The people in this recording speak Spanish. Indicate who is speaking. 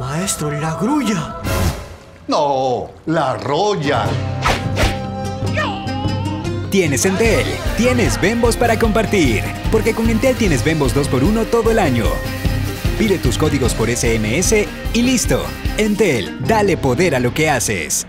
Speaker 1: Maestro, la grulla.
Speaker 2: No, la roya.
Speaker 3: Tienes Entel, tienes Bembos para compartir. Porque con Entel tienes Bembos 2x1 todo el año. Pide tus códigos por SMS y listo. Entel, dale poder a lo que haces.